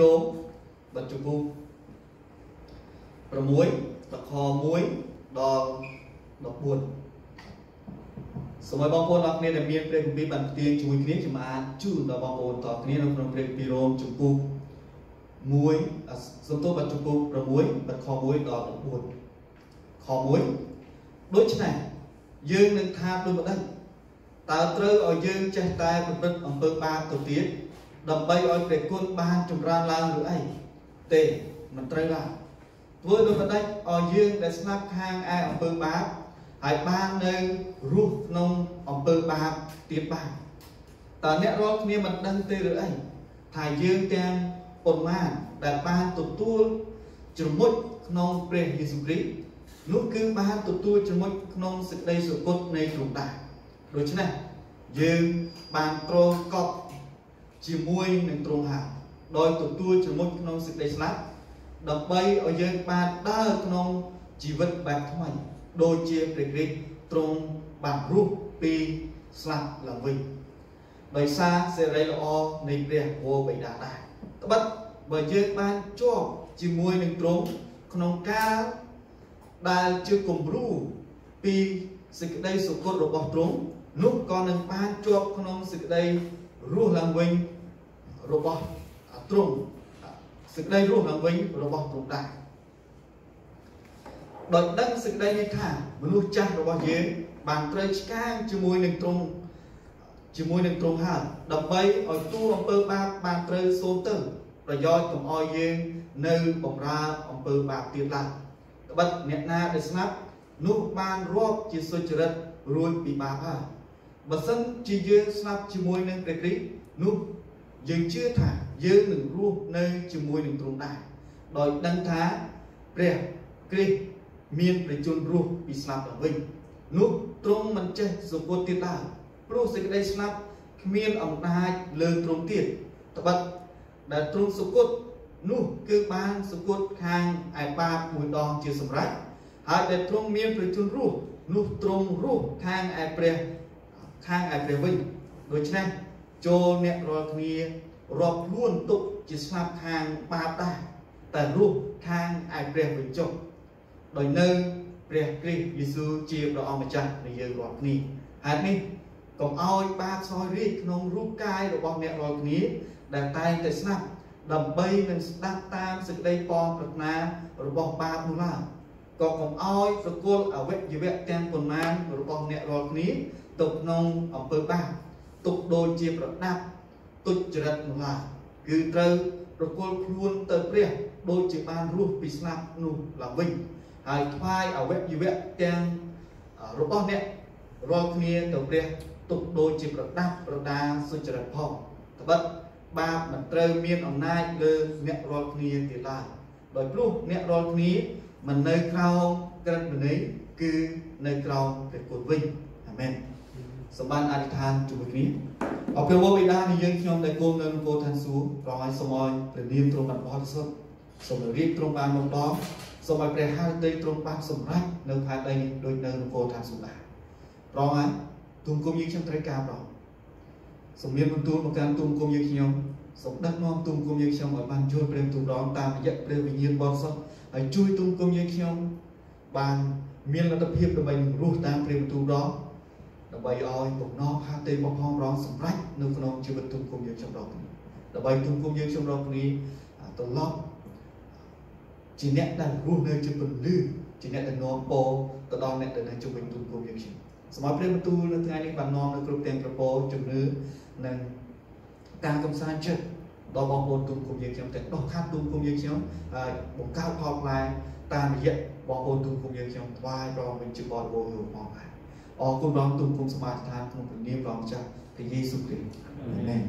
រ៉ូមបទចំពោះ6តខ1ដល់14សូមឲ្យបងប្អូនអរគ្នាដែលមានព្រះគម្ពីរបានផ្ទៀងជាមួយគ្នាខ្ញុំអានជូនដល់បងប្អូនតគ្នានៅក្នុងព្រះគម្ពីររ៉ូមចំពោះ1សំទោសបាត់ចំពោះ6បាត់ខ1ដល់14ខ1ដូច្នេះយើងនឹងថាដូចម្ដេចតើត្រូវឲ្យយើងចេះតែប្រព្រឹត្តអំពើបាបទៅទៀត ដើម្បីឲ្យព្រះគុណបានចម្រើនឡើងឬអីទេមិនត្រូវឡើយធ្វើដូចម្ដេចឲ្យយើងដែលស្លាប់ខាងឯអំពើបាបហើយបាននៅរស់ក្នុងអំពើបាបទៀតបានតើអ្នករាល់គ្នាមិនដឹងទេឬអីថាយើងទាំងប៉ុន្មានដែលបានទទួលជ្រមុជក្នុងព្រះយេស៊ូវគ្រីស្ទនោះគឺបានទទួលជ្រមុជក្នុងសេចក្តីសុគតនៃទ្រង់ដែរដូច្នេះយើងបានត្រងកប់ ជាមួយនឹងទ្រង់ហើយដោយទទួលជ្រមុជក្នុងសេចក្តីស្លាប់ដើម្បីឲ្យយើងបានដើរក្នុងជីវិតបែបថ្មីដូចជាព្រះគ្រីស្ទទ្រង់បានរស់ពីស្លាប់ឡើងវិញដោយសារសេរីល្អនៃព្រះវរបិតាដែរត្បិតបើយើងបានជាប់ជាមួយនឹងទ្រង់ក្នុងការដែលជាគំរូពីសេចក្តីសុគតរបស់ទ្រង់នោះក៏នឹងបានជាប់ក្នុងសេចក្តីរស់ឡើងវិញ របស់ទ្រង់សេចក្តីរស់ឡើងវិញរបស់ទ្រង់ដែរដោយដឹងសេចក្តីនេះថាមនុស្សចាស់របស់យើងបានត្រូវឆ្កាងជាមួយនឹងទ្រង់ជាមួយនឹងទ្រង់ហើយដើម្បីឲ្យទូអំពើបាបបានត្រូវសូន្យទៅប្រយោជន៍កុំឲ្យយើងនៅបំរើអំពើបាបទៀតឡើយត្បិតអ្នកណាដែលស្លាប់នោះបានរាប់ជាសុចរិតរួចពីបាបហើយបើសិនជាយើងស្លាប់ជាមួយនឹងព្រះគ្រីស្ទនោះ យើងជឿថាយើងនឹងរស់នៅជាមួយនឹងទ្រង់ដែរដោយដឹងថាព្រះគ្រីស្ទមានប្រជញ្ញរស់ពីស្លាប់ឡើងវិញនោះទ្រង់មិនចេះសុគតទៀតដែរព្រោះសេចក្តីស្លាប់គ្មានអំណាចលើទ្រង់ទៀតត្បិតដែលទ្រង់សុគតនោះគឺបានសុគតខាងឯបាបមួយដងជាសម្រេចហើយដែលទ្រង់មានប្រជញ្ញរស់នោះទ្រង់រស់ខាងឯព្រះខាងឯព្រះវិញដូច្នេះ ចូលអ្នករាល់គ្នារាប់ខ្លួនទុកជាស្លាប់ខាងបាបដែរតែរស់ខាងឯព្រះវិញចុះដោយនៅព្រះគ្រីស្ទយេស៊ូវជាព្រះអង្គម្ចាស់នៃយើងរាល់គ្នាហេតុនេះកុំឲ្យបាបសោយរាជក្នុងរូបកាយរបស់អ្នករាល់គ្នាដែលតែងតែស្លាប់ដើម្បីនឹងស្ដាប់តាមសេចក្តីពងប្រាថ្នារបស់បាបនោះឡើយក៏កុំឲ្យសកលអវយវៈទាំងប៉ុន្មានរបស់អ្នករាល់គ្នាទៅក្នុងអំពើបាប ទុកដូចជាប្រដាប់ទុច្ចរិតនោះឡើយគឺត្រូវប្រគល់ខ្លួនទៅព្រះដូចជាបានរស់ពីស្លាប់នោះឡើងវិញហើយថ្វាយអវយវៈទាំងរបស់អ្នករាល់គ្នាទៅព្រះទុកដូចជាប្រដាប់ប្រដាសុចរិតផងត្បិតបាបមិនត្រូវមានអំណាចលើអ្នករាល់គ្នាទៀតឡើយដោយព្រោះអ្នករាល់គ្នាមិននៅក្រោមក្រឹតវិន័យគឺនៅក្រោមព្រះគុណវិញអាមែន សម្បានអធិដ្ឋានជាមួយគ្នាអរព្រះវរបិតានៃយើងខ្ញុំដែលគង់នៅនគរឋានសួគ៌ប្រឲ្យសូមឲ្យព្រះនាមទ្រង់បានបរិសុទ្ធសូមរៀបទ្រង់បានមកដល់សូមឲ្យព្រះហឫទ័យទ្រង់បានសម្រេចនៅផែនដីនេះដូចនៅនគរឋានសួគ៌ដែរប្រងហើយទូមគុំយើងខ្ញុំត្រូវការប្រងសូមមានបន្ទូលមកកាន់ទូមគុំយើងខ្ញុំសូមដឹកនាំទូមគុំយើងខ្ញុំឲ្យបានយល់ព្រះទូលរងតាមរយៈព្រះវិញ្ញាណបរិសុទ្ធហើយជួយទូមគុំយើងខ្ញុំបានមានលទ្ធភាពដើម្បីនឹងរស់តាមព្រះបន្ទូលរង ដើម្បីឲ្យបំណងហាទេរបស់ផងរងសម្រេចនៅក្នុងជីវិតទូមគុំយើងខ្ញុំរងនេះដើម្បីទូមគុំយើងខ្ញុំរងនេះត្រឡប់ជាអ្នកដែលរស់នៅជាពលឺជាអ្នកដែលនាំពោទៅដល់អ្នកដែលនៅជុំវិញទូមគុំយើងខ្ញុំសម្រាប់ព្រះបន្ទូលនៅថ្ងៃនេះបាននាំនៅគ្រប់ទាំងប្រពោជំនឿនិងការកំសាន្តចិត្តដល់បងប្អូនទូមគុំយើងខ្ញុំទាំងដោះខាត់ទូមគុំយើងខ្ញុំហើយបង្កើតផលផ្លែតាមរយៈបងប្អូនទូមគុំយើងខ្ញុំថ្វាយព្រះវិញជាបរិបូរណ៍របស់ផង អរគុណព្រះទូមគុំសមាធិដ្ឋានក្នុងព្រះនាមព្រះម្ចាស់ព្រះយេស៊ូវគ្រីស្ទអាមែន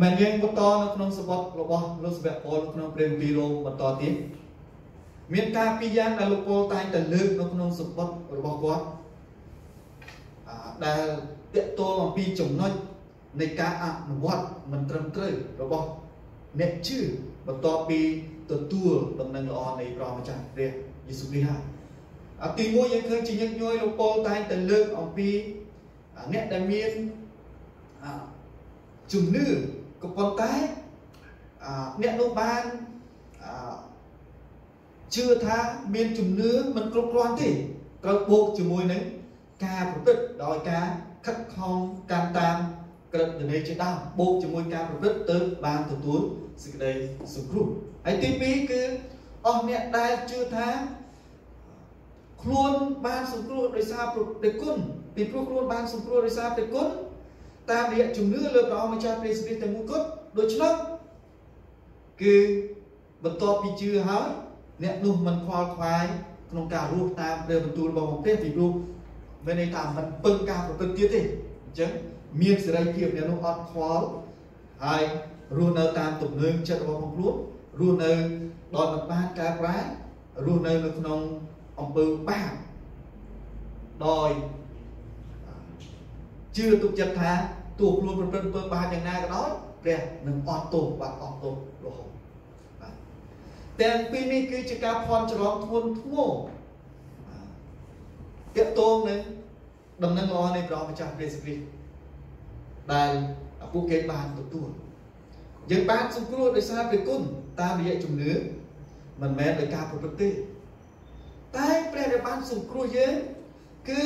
មែនយើងបន្តនៅក្នុងសបុតរបស់លោកសាវកពលក្នុងព្រះវិរោបន្តទៀតមានការពីរយ៉ាងដែលលោកពលតែងតែលើកនៅក្នុងសបុតរបស់គាត់ដែលតកតលអំពីចំណុចនៃការអនុវត្តមិនត្រឹមត្រូវរបស់អ្នកជឿបន្ទាប់ពីទទួលដំណឹងល្អនៃព្រះម្ចាស់ព្រះយេស៊ូវគ្រីស្ទហើយអា ទី1យើងឃើញជាញឹកញយលោកប៉ូលតែងតែលើកអំពីអ្នកដែលមានជំនឿក៏ប៉ុន្តែអ្នកនោះបានជឿថាមានជំនឿមិនគ្រប់គ្រាន់ទេត្រូវបូកជាមួយនឹងការប្រព្រឹត្តដោយការខិតខំកាន់តាមក្រឹតវិន័យជាដើមបូកជាមួយការប្រព្រឹត្តទៅបានទទួលសេចក្តីសង្គ្រោះហើយទី2គឺអស់អ្នកដែលជឿថា ខ្លួនបានសង្គ្រោះដោយសារព្រះគុណពីព្រោះខ្លួនបានសង្គ្រោះដោយសារព្រះគុណតាមរយៈជំនឿលើព្រះអង្គម្ចាស់ព្រះគ្រីស្ទតែមួយគត់ដូច្នោះគឺបន្ទាប់ពីជឿហើយអ្នកនោះមិនខ្វល់ខ្វាយក្នុងការរស់តាមព្រះបន្ទូលរបស់ព្រះពីព្រោះមានន័យថាមិនពឹងការប្រព្រឹត្តទៀតទេអញ្ចឹងមានសេរីភាពអ្នកនោះអត់ខ្វល់ហើយរស់នៅតាមទំនើងចិត្តរបស់ខ្លួនរស់នៅដោយមិនបានកែប្រែរស់នៅនៅក្នុង អំពើបាបដោយជឿទុកចិត្តថាទោះខ្លួនប្រព្រឹត្តអំពើបាបយ៉ាងណាក៏ដោយព្រះនឹងអត់ទោសបាទអត់ទោសរហូតបាទទាំងពីរនេះគឺជាការភ័ន្តច្រឡំធ្ងន់ធ្ងរតាក់ទងនឹងដំណឹងល្អនៃព្រះម្ចាស់ព្រះសិទ្ធិដែលពួកគេបានទទួលយើងបានសង្គ្រោះដោយសារព្រះគុណតាមរយៈជំនឿមិនមែនដោយការប្រព្រឹត្តទេ តែព្រះដែលបានសង្គ្រោះយើងគឺ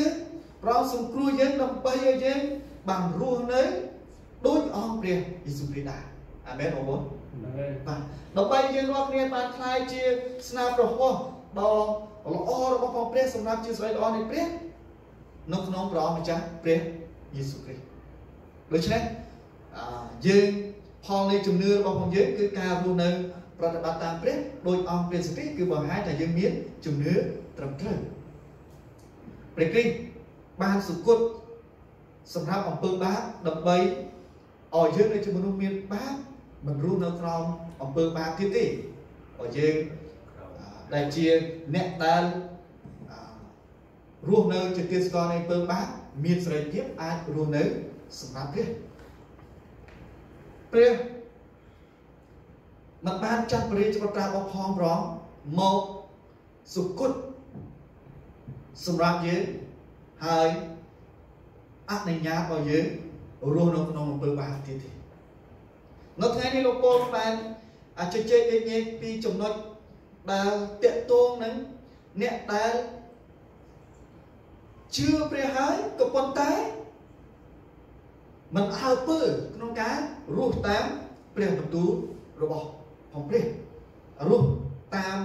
ប្រោសង្គ្រោះយើងដើម្បីឲ្យយើងបានរស់នៅដូចអង្គព្រះយេស៊ូវគ្រីស្ទដែរអាមែនបងប្អូនបាទដើម្បីយើងរាល់គ្នាបានខ្លាយជាស្នាប្រហោះដ៏ល្អរបស់ផងព្រះសម្រាប់ជាស្រីល្អនៃព្រះនៅក្នុងព្រះអង្គម្ចាស់ព្រះយេស៊ូវគ្រីស្ទដូច្នេះយើងផលនៃជំនឿរបស់ផងយើងគឺការរស់នៅ ប្រតិបត្តិតាមព្រះដោយអង្គព្រះសិទ្ធិគឺបង្ហាញថាយើងមានជំនឿត្រឹមត្រូវព្រះគ្រីស្ទបានសុគតសម្រាប់អំពើបាបដើម្បីឲ្យយើងនៅជាមនុស្សមានបាបមិនរស់នៅក្រោមអំពើបាបទៀតទេឲ្យយើងដែលជាអ្នកដែលរស់នៅជាទាស្ករនៃអំពើបាបមានសេរីភាពអាចរស់នៅសម្រាប់ព្រះព្រះ មិនបានចាត់បរិយាប្រប្រារបស់ផងប្រងមកសុគតសម្រាប់យើងហើយអនុញ្ញាតឲ្យយើងរស់នៅក្នុងអំពើបាបទៀតទេនៅថ្ងៃនេះលោកប៉ូលបានអាចជជែកលេខញែកពីចំណុចដែលតកតងនឹងអ្នកដែលជឿព្រះហើយក៏ប៉ុន្តែមិនអើពើក្នុងការរស់តាមព្រះបន្ទូលរបស់ ផងព្រះរស់តាម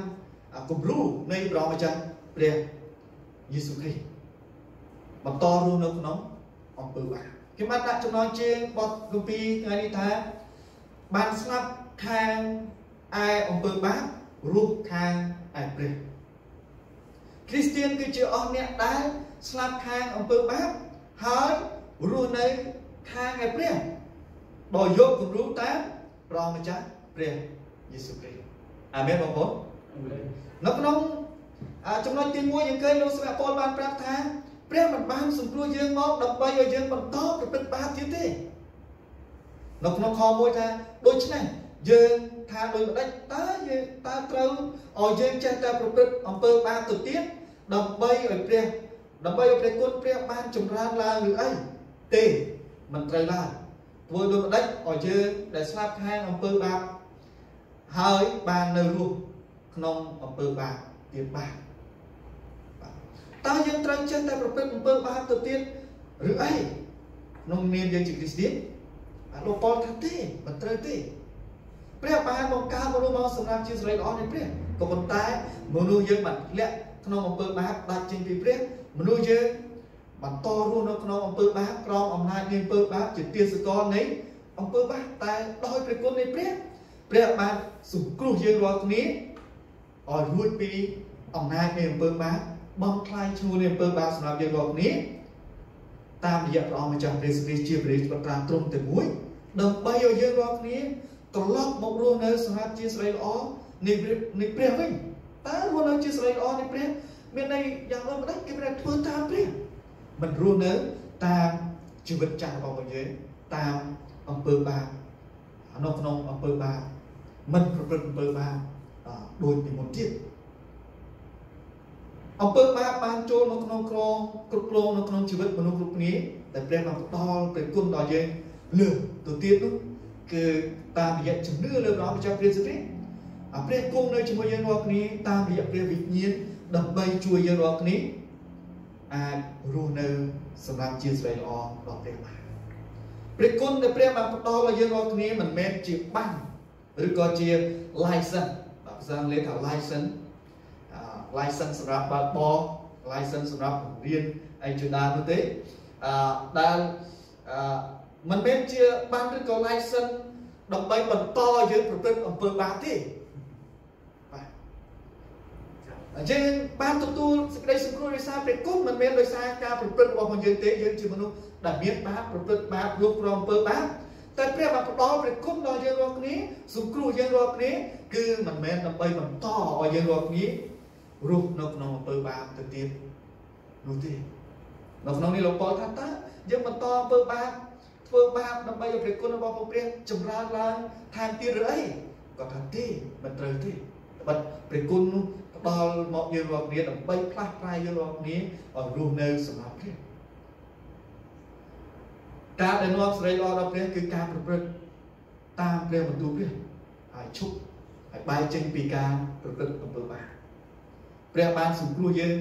គំរូនៃព្រះម្ចាស់ព្រះយេស៊ូវគ្រីស្ទបន្តរស់នៅក្នុងអំពើបាបគេបានដាក់ចំណងជើងបទគម្ពីរថ្ងៃនេះថាបានស្លាប់ខាងឯអំពើបាបរស់ខាងឯព្រះគ្រីស្ទៀនគឺជាអស់អ្នកដែលស្លាប់ខាងអំពើបាបហើយរស់នៅខាងឯព្រះដោយយកគំរូតាមព្រះម្ចាស់ព្រះ យេស៊ូវគ្រីស្ទអាមែនបងប្អូននៅក្នុងចំណុចទី1យើងឃើញលោកស្វាពលបានប្រាប់ថាព្រះមិនបានសង្គ្រោះយើងមកដើម្បីឲ្យយើងបន្តប្រព្រឹត្តបាបទៀតទេនៅក្នុងខមួយថាដូច្នេះយើងថាដូចម្ដេចតើយើងតើត្រូវឲ្យយើងចេះតែប្រព្រឹត្តអំពើបាបទៅទៀតដើម្បីឲ្យព្រះដើម្បីឲ្យព្រះគុណព្រះបានចម្រើនឡើងឬអីទេមិនត្រូវឡើយធ្វើដូចម្ដេចឲ្យយើងដែលស្លាប់ខាងអំពើបាប ហើយបាននៅរស់ក្នុងអំពើបាបទៀតបាទតើយើងត្រូវចេះតែប្រព្រឹត្តអំពើបាបទៅទៀតឬអីក្នុងនាមយើងជាគ្រីស្ទានបាទលោកប៉ុលថាទេមិនត្រូវទេព្រះបានបង្កើតមនុស្សមកសម្រាប់ជាសេរីល្អនៃព្រះក៏ប៉ុន្តែមនុស្សយើងបានលាក់ក្នុងអំពើបាបដាច់ចេញពីព្រះមនុស្សយើងបន្តរស់នៅក្នុងអំពើបាបក្រោមអំណាចនៃអំពើបាបជាទាសករនៃអំពើបាបតែដោយព្រះគុណនៃព្រះ ព្រះបានសង្គ្រោះយើងរាល់គ្នាឲ្យរួចពីអំណាចនៃអំពើបាបបំខ្លាយឈ្មោះនៃអំពើបាបសម្រាប់យើងរាល់គ្នាតាមរយៈព្រះអង្គម្ចាស់ព្រះគ្រីស្ទជាព្រះរាជប្រត្រាទ្រង់តែមួយដើម្បីឲ្យយើងរាល់គ្នាត្រឡប់មករស់នៅសម្រាប់ជាស្រីល្អនៃនៃព្រះវិញតើរស់នៅជាស្រីល្អនៃព្រះមានន័យយ៉ាងដូចម្ដេចគេត្រូវធ្វើតាមព្រះមិនរស់នៅតាមជីវិតចាស់របស់យើងតាមអំពើបាបនៅក្នុងអំពើបាប មិនប្រព្រឹត្តអំពើបាបដូចពីមុនទៀតអំពើបាបបានចូលនៅក្នុងក្រងគ្រប់គ្រងនៅក្នុងជីវិតមនុស្សគ្រប់គ្នាដែលព្រះបានផ្ដល់ព្រះគុណដល់យើងលើទៅទៀតនោះគឺតាមរយៈជំនឿលើព្រះម្ចាស់ព្រះសិទ្ធិអាព្រះគង់នៅជាមួយយើងរាល់គ្នាតាមរយៈព្រះវិញ្ញាណដើម្បីជួយយើងរាល់គ្នាអាចរស់នៅសម្រាប់ជាស្រីល្អដល់ព្រះបានព្រះគុណដែលព្រះបានផ្ដល់ឲ្យយើងរាល់គ្នាមិនមែនជាបាន ឬក៏ជា license ភាសាអង់គ្លេសថា license license សម្រាប់បើកបរ license សម្រាប់រៀនអីជាដើមនោះទេអឺដែលអឺមិនមែនជាបានឬក៏ license ដើម្បីបន្តឲ្យយើងប្រព្រឹត្តអំពើបាបទេបាទអញ្ចឹងបានទទួលសេចក្តីសង្គ្រោះដោយសារព្រះគុណមិនមែនដោយសារការប្រព្រឹត្តរបស់យើងទេយើងជាមនុស្សដែលមានបាបប្រព្រឹត្តបាបរួបរងអំពើបាប តែព្រះបានផ្ដល់ព្រះគុណដល់យើងរាល់គ្នាសង្គ្រោះយើងរាល់គ្នាគឺមិនមែនដើម្បីបន្តឲ្យយើងរាល់គ្នារស់នៅក្នុងអំពើបាបទៅទៀតនោះទេនៅក្នុងនេះលោកប៉ូលថាតើយើងបន្តអំពើបាបធ្វើបាបដើម្បីឲ្យព្រះគុណរបស់ព្រះចម្រើនឡើងថែមទៀតឬអីគាត់ថាទេមិនត្រូវទេត្បិតព្រះគុណនោះផ្ដល់មកយើងរាល់គ្នាដើម្បីផ្លាស់ប្រែយើងរាល់គ្នាឲ្យរស់នៅសម្រាប់ព្រះ ការដែលនាំសេរីល្អដល់ព្រះគឺការប្រព្រឹត្តតាមព្រះបន្ទូលព្រះហើយឈប់ហើយបែរចេញពីការប្រព្រឹត្តអំពើបាបព្រះបានសង្គ្រោះយើង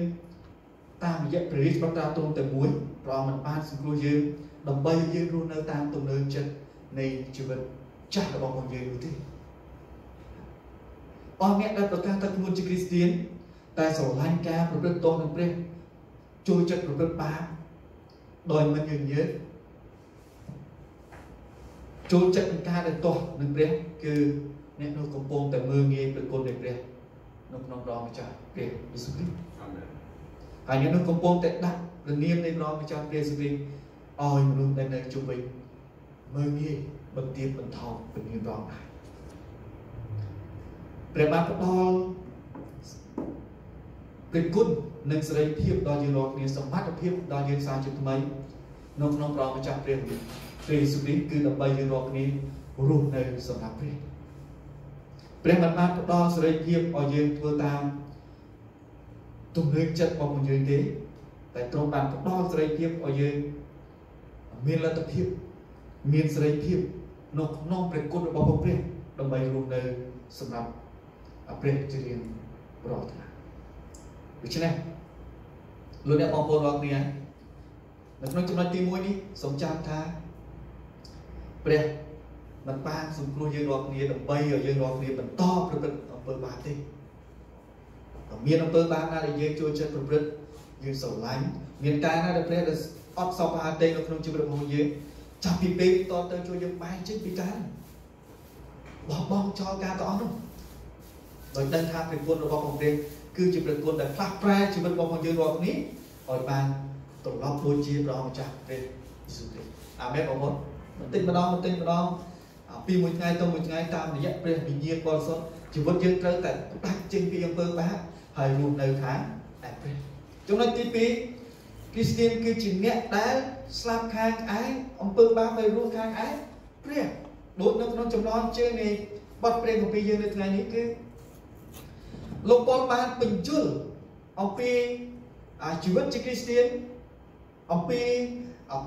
តាមរយៈព្រះរាជបត្រាទ្រង់តែមួយព្រះមិនបានសង្គ្រោះយើងដើម្បីយើងរស់នៅតាមទំនើចិត្តនៃជីវិតចាស់របស់របស់យើងនោះទេអស់អ្នកដែលប្រកាសថាខ្លួនជាគ្រីស្ទៀនតែស្រឡាញ់ការប្រព្រឹត្តទោសនឹងព្រះចូលចិត្តប្រព្រឹត្តបាបដោយមិនញញើត ចូលចិត្តនឹងការដែលទោសនឹងព្រះគឺអ្នកនោះកំពុងតែមើងងាយព្រះគុណនៃព្រះនៅក្នុងព្រះម្ចាស់ព្រះយេស៊ូវគ្រីស្ទអាមែនហើយអ្នកនោះកំពុងតែដាក់ព្រះនាមនៃព្រះម្ចាស់ព្រះយេស៊ូវគ្រីស្ទឲ្យមនុស្សដែលនៅជុំវិញមើងងាយបន្ទាបបន្ថោព្រះនាមព្រះដែរព្រះបានផ្ដល់ព្រះគុណនិងសេរីភាពដល់យើងរាល់គ្នាសមត្ថភាពដល់យើងសាជាថ្មីនៅក្នុងព្រះម្ចាស់ព្រះព្រះយេស៊ូវគ្រីស្ទ គឺដើម្បីយើងរាល់គ្នារស់នៅសម្រាប់ព្រះព្រះមិនបានផ្ដល់សេរីភាពឲ្យយើងធ្វើតាមទំនើបចិត្តរបស់យើងទេតែទ្រង់បានផ្ដល់សេរីភាពឲ្យយើងមានលទ្ធភាពមានសេរីភាពនៅក្នុងព្រះគុណរបស់ព្រះដើម្បីរស់នៅសម្រាប់ព្រះជារៀងរាល់ថ្ងៃដូច្នេះលោកអ្នកបងប្អូនរាល់គ្នានៅក្នុងចំណុចទី1នេះសូមចាំថា ព្រះមិនបានសង្គ្រោះយើងរាល់គ្នាដើម្បីឲ្យយើងរាល់គ្នាបន្តប្រព្រឹត្តអំពើបាបទេមានអំពើបាបណាដែលយើងចូលចិត្តប្រព្រឹត្តយើងស្រឡាញ់មានការណាដែលព្រះអត់សពហាទេនៅក្នុងជីវិតរបស់យើងចាប់ពីពេលតទៅជួយយើងបែកចេញពីការបោះបង់ចោលការទាំងអស់នោះដោយដឹងថាព្រះគុណរបស់ព្រះគឺជាព្រះគុណដែលផ្លាស់ប្រែជីវិតរបស់យើងរាល់គ្នាឲ្យបានត្រឡប់ដូចជាព្រះម្ចាស់ព្រះយេស៊ូវគ្រីស្ទអាមែនបងប្អូន បន្តិចម្ដងបន្តិចម្ដងពីមួយថ្ងៃទៅមួយថ្ងៃតាមរយៈព្រះវិញ្ញាណបរិសុទ្ធជីវិតយើងត្រូវតែផ្ដាច់ចេញពីអំពើបាបហើយរស់នៅខាងឯព្រះចំណុចទី2គ្រីស្ទៀនគឺជាអ្នកដែលស្លាប់ខាងឯងអំពើបាបហើយរស់ខាងឯងព្រះដូចនៅក្នុងចំណងជើងនៃបទព្រះគម្ពីរយើងនៅថ្ងៃនេះគឺលោកប៉ុលបានបញ្ជូលអំពីជីវិតជាគ្រីស្ទៀនអំពី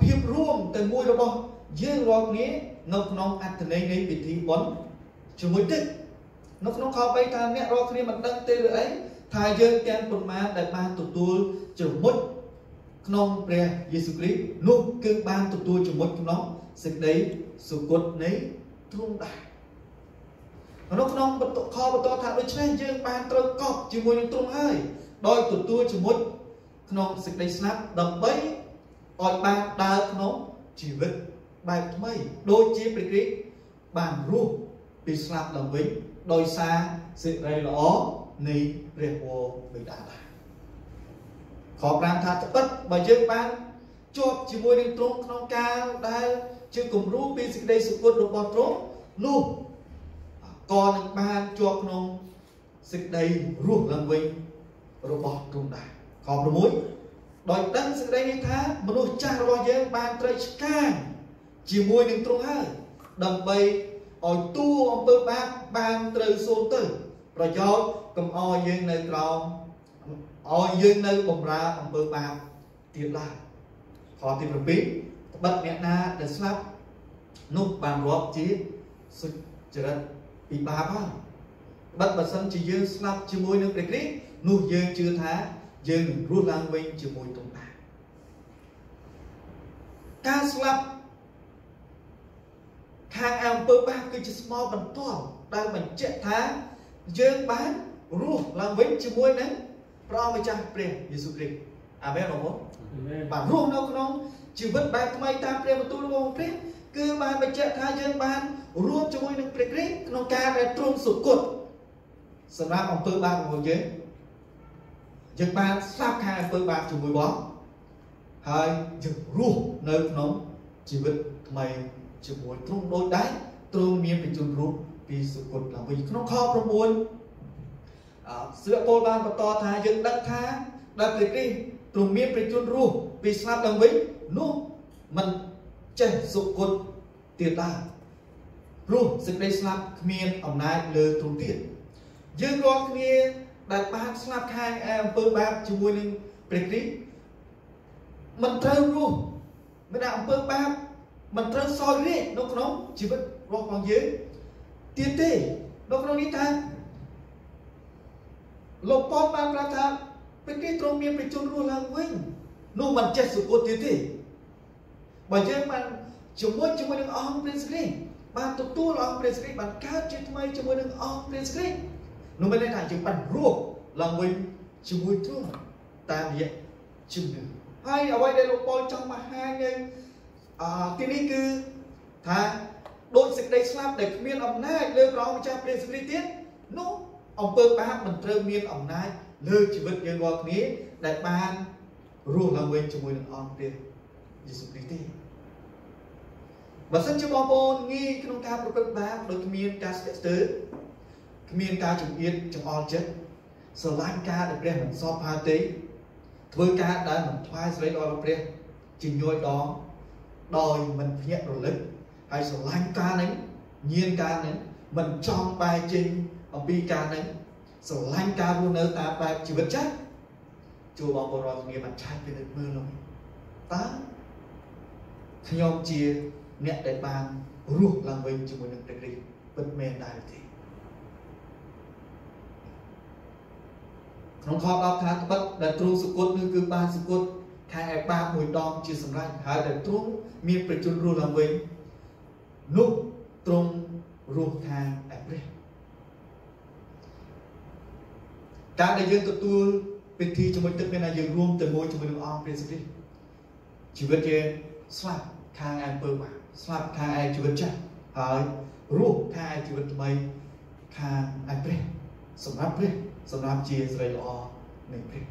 ភាពរួមតែមួយរបស់ យើងរាល់គ្នានៅក្នុងអត្ថន័យនៃពិធីបុណ្យជាមួយទឹកនៅក្នុងខ3ថាអ្នករាល់គ្នាមិនដឹងទេឬអីថាយើងទាំងប៉ុន្មានដែលបានទទួលជាមួយក្នុងព្រះយេស៊ូវគ្រីស្ទនោះគឺបានទទួលជាមួយក្នុងសេចក្តីសុគតនៃទ្រង់ដែរនៅក្នុងខបន្តថាដូច្នេះយើងបានត្រូវកប់ជាមួយនឹងទ្រង់ហើយដោយទទួលជាមួយក្នុងសេចក្តីស្លាប់ដើម្បីឲ្យបានដើរក្នុងជីវិត បែបថ្មីដូចជាព្រះគ្រីស្ទបានរស់ពីស្លាប់ឡើងវិញដោយសារសេចក្តីល្អនៃព្រះវរបិតាដែរខ5ថាត្បិតបើយើងបានជាប់ជាមួយនឹងទ្រង់ក្នុងការដែលជាគំរូពីសេចក្តីសុគតរបស់ទ្រង់នោះក៏នឹងបានជាប់ក្នុងសេចក្តីរស់ឡើងវិញរបស់ទ្រង់ដែរខ6ដោយដឹងសេចក្តីនេះថាមនុស្សចាស់របស់យើងបានត្រូវឆ្កាង ជាមួយនឹងទ្រង់ហើយដើម្បីឲ្យតួអំពើបាបបានត្រូវសូន្យទៅ ប្រយោជន៍កុំឲ្យយើងនៅក្រោមឲ្យយើងនៅបំរើអំពើបាបទៀតឡើយខទី7ត្បិតអ្នកណាដែលស្លាប់នោះបានរាប់ជាសុចរិតពីបាបហើយបិទបើសិនជាយើងស្លាប់ជាមួយនឹងព្រះគ្រីស្ទនោះយើងជឿថាយើងនឹងរស់ឡើងវិញជាមួយទ្រង់ដែរការស្លាប់ ខាងអំពើបាបគឺជាស្មោបន្ទាល់ដែលបញ្ជាក់ថាយើងបានរស់ឡើងវិញជាមួយនឹងព្រះអង្គម្ចាស់ព្រះយេស៊ូវគ្រីស្ទអាមែនបងប្អូនបាទរស់នៅក្នុងជីវិតបែបថ្មីតាមព្រះបន្ទូលរបស់ព្រះគឺបានបញ្ជាក់ថាយើងបានរួមជាមួយនឹងព្រះគ្រីស្ទក្នុងការដែលទ្រង់សុគតសម្រាប់អំពើបាបរបស់យើងយើងបានស្លាប់ខាងអំពើបាបជាមួយបងហើយយើងរស់នៅក្នុង ជីវិតថ្មីជាមួយទ្រង់ដូចដែរទ្រង់មានបញ្ជនរស់ពីសុគតឡើងវិញក្នុងខ9អសឿពលបានបន្តថាយើងដឹងថាដែលព្រះគ្រីស្ទទ្រង់មានបញ្ជនរស់ពីស្លាប់ឡើងវិញនោះមិនចេះសុគតទៀតដែរព្រោះសេចក្តីស្លាប់គ្មានអំណាចលើទ្រង់ទៀតយើងរាល់គ្នាដែលបានស្លាប់ខាងអំពើបាបជាមួយនឹងព្រះគ្រីស្ទមិនត្រូវរស់ មិនថាអំពើបាបមិនត្រូវសោយរាជនៅក្នុងជីវិតរបស់យើងទៀតទេនៅក្នុងនេះថាលោកប៉ុលបានប្រាប់ថាព្រះគ្រីស្ទទ្រង់មានប្រជជនរស់ឡើងវិញនោះមិនចេះសុគតទៀតទេបើយើងបានជាមួយជាមួយនឹងអង្គព្រះស្គ្រីស្ទបានទទួលអង្គព្រះស្គ្រីស្ទបានកើតជាថ្មីជាមួយនឹងអង្គព្រះស្គ្រីស្ទនោះមានន័យថាយើងបានរស់ឡើងវិញជាមួយទ្រង់តាមរយៈជំនឿ ហើយអ្វីដែលលោកប៉ុលចង់បង្ហាញនៅអទីនេះគឺថាដោយសេចក្តីស្លាប់ដែលគ្មានអំណាចលើព្រះអង្គម្ចាស់ព្រះសិរីទៀតនោះអំពើបាបមិនត្រូវមានអំណាចលើជីវិតយើងរាល់គ្នាដែលបានរស់ឡើងវិញជាមួយនឹងអង្គព្រះយេស៊ូវគ្រីស្ទទេបើសិនជាបងប្អូនងាយក្នុងការប្រព្រឹត្តបាបដោយគ្មានការស្ទាក់ស្ទើរគ្មានការជំនៀតចង្អល់ចិត្តស្រឡាញ់ការដែលព្រះមិនសពហើយទេ ធ្វើការដែលមិនថ្វាយស្រីដល់ព្រះជាញយដងដោយមិនភ្ញាក់រលឹកហើយស្រឡាញ់ការនេះញៀនការនេះមិនចង់បែរចេញអំពីការនេះស្រឡាញ់ការរស់នៅតាមបែបជីវិតចាស់ជួបងប្អូនរាល់គ្នាបានឆែកពិនិត្យមើលនោះតើខ្ញុំជាអ្នកដែលបានរស់ឡើងវិញជាមួយនឹងព្រះគ្រីស្ទពិតមែនដែរទេ ក្នុងខ10ថាត្បិតដែលទ្រង់សុគតនោះគឺបានសុគតខែឯបាបមួយដងជាសម្រាប់ហើយដែលទ្រង់មានប្រជញ្ញរស់ឡើងវិញនោះទ្រង់រស់ខាងឯព្រះការដែលយើងទទួលពិធីជាមួយទឹកមានថាយើងរួមទៅមួយជាមួយនឹងអង្គព្រះសិទ្ធិជីវិតយើងស្លាប់ខាងអំពើបាបស្លាប់ខាងឯជីវិតចាស់ហើយរស់ខាងឯជីវិតថ្មីខាងឯព្រះសម្រាប់ព្រះ សម្រាប់ជាស្រីល្អនៃព្រះ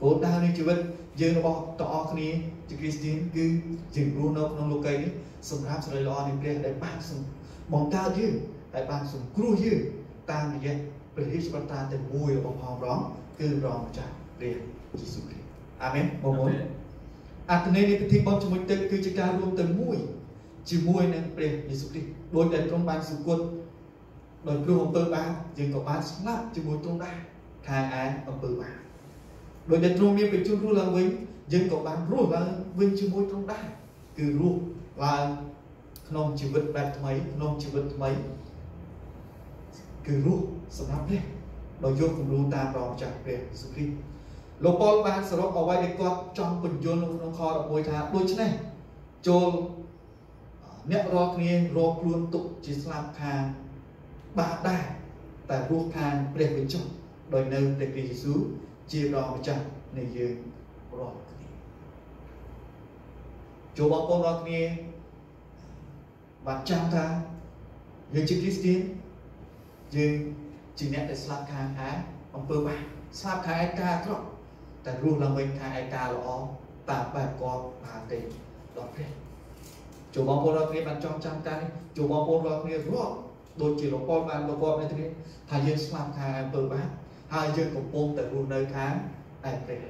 គោលដៅនៃជីវិតយើងរបស់តអស់គ្នាជាគ្រីស្ទានគឺយើងរស់នៅក្នុងលោកីនេះសម្រាប់ស្រីល្អនៃព្រះដែលបានបង្កើតយើងដែលបានសង្គ្រោះយើងតាមរយៈព្រះរាជបត្រាតែមួយរបស់ផងរងគឺរងម្ចាស់ព្រះយេស៊ូវគ្រីស្ទអាមែនបងប្អូនអត្ថន័យនៃពិធីបុណ្យជាមួយទឹកគឺជាការរួមទៅមួយជាមួយនឹងព្រះយេស៊ូវគ្រីស្ទដោយដែលទ្រង់បានសុគតដោយព្រោះអំពើបាបយើងក៏បានស្លាប់ជាមួយទ្រង់ដែរ ខាងឯអំពើបាបដោយដែលទ្រង់មានបញ្ជូនរស់ឡើងវិញយើងក៏បានរស់ឡើងវិញជាមួយទ្រង់ដែរគឺរស់ឡើងក្នុងជីវិតបែបថ្មីក្នុងជីវិតថ្មីគឺរស់សម្រាប់ព្រះដោយយកគំរូតាមព្រះម្ចាស់ព្រះយេស៊ូវគ្រីស្ទលោកប៉ុលបានសរុបអ្វីដែលគាត់ចង់បញ្យល់នៅក្នុងខ11ថាដូច្នេះចូលអ្នករាល់គ្នារកខ្លួនទុកជាស្លាប់ខាងបាបដែរតែរស់ខាងព្រះវិញ្ចុះ ដោយនៅព្រះគ្រីស្ទយេស៊ូវជាព្រះម្ចាស់នៃយើងរាល់គ្នាចូលបងប្អូនរាល់គ្នាបានចាំថាយើងជាគ្រីស្ទានយើងជាអ្នកដែលស្លាប់ខាងឯអំពើបាបស្លាប់ខាងឯការអាក្រក់តែរស់ឡើងវិញខាងឯការល្អតាមបែបគាត់បានទេដល់ព្រះចូលបងប្អូនរាល់គ្នាបានចងចាំការនេះចូលបងប្អូនរាល់គ្នារាប់ដូចជាលោកប៉ុលបានលោកគាត់នៅទីថាយើងស្លាប់ខាងអំពើបាប ហើយយើងកំពុងតែរស់នៅខាងឯព្រះ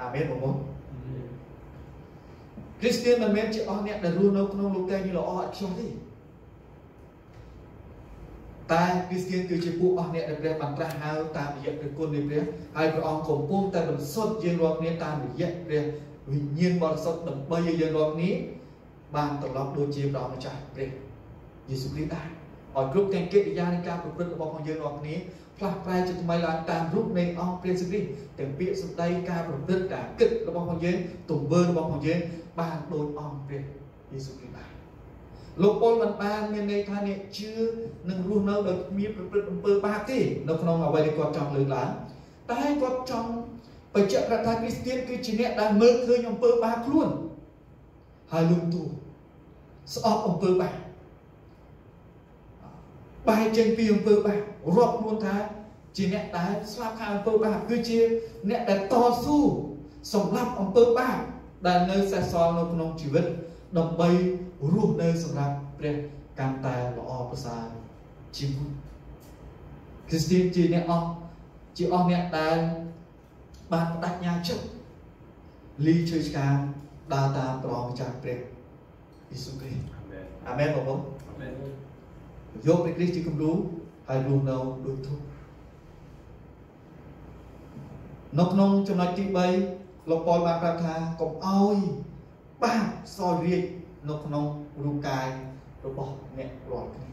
អាមែនបងប្អូនគ្រីស្ទានមិនមែនជាអស់អ្នកដែលរស់នៅក្នុងលោកកាយនេះល្អអត់ខ្ញុំទេតែគ្រីស្ទានគឺជាពួកអស់អ្នកដែលព្រះបានត្រាស់ហៅតាមរយៈព្រះគុណនៃព្រះហើយព្រះអង្គកំពុងតែបន្សុទ្ធយើងរាល់គ្នាតាមរយៈព្រះវិញ្ញាណបរិសុទ្ធដើម្បីឲ្យយើងរាល់គ្នាបានត្រឡប់ដូចជាព្រះម្ចាស់ព្រះយេស៊ូវគ្រីស្ទដែរឲ្យគ្រប់ទាំងកិរិយានៃការប្រព្រឹត្តរបស់ផងយើងរាល់គ្នា ផ្លាស់ប្រែជាថ្មីឡើងតាមរូបនៃអង្គព្រះសិរីទាំងពាក្យសម្ដីការប្រព្រឹត្តការគិតរបស់ផងយើងទង្វើរបស់ផងយើងបានដូចអង្គព្រះយេស៊ូវគ្រីស្ទបានលោកពលមិនបានមានន័យថាអ្នកជឿនឹងរស់នៅដោយគ្មានប្រព្រឹត្តអំពើបាបទេនៅក្នុងអ្វីដែលគាត់ចង់លើកឡើងតែគាត់ចង់បញ្ជាក់ថាគ្រីស្ទានគឺជាអ្នកដែលមើលឃើញអំពើបាបខ្លួនហើយលំទូស្អប់អំពើបាប បែរចេញពីអំពើបាបរាប់ខ្លួនថា ជាអ្នកដែលស្លាប់ខាងអំពើបាបគឺជាអ្នកដែលតស៊ូសម្រាប់អំពើបាបដែលនៅសេសសល់នៅក្នុងជីវិតដើម្បីរស់នៅសម្រាប់ព្រះកាន់តែល្អប្រសើរជាងមុនគ្រីស្ទានជាអ្នកអស់ជាអស់អ្នកដែលបានបដិញ្ញាចិត្តលីជឿឆ្កាងដើរតាមព្រះម្ចាស់ព្រះយេស៊ូវគ្រីស្ទអាមែនបងប្អូនអាមែន យកព្រះគ្រីស្ទជាគំរូហើយរស់នៅដូចធំនៅក្នុងចំណុចទី3លោកប៉ូលបានប្រាប់ថាកុំអោយបាបសោយរាជនៅក្នុងរូបកាយរបស់អ្នករាល់គ្នា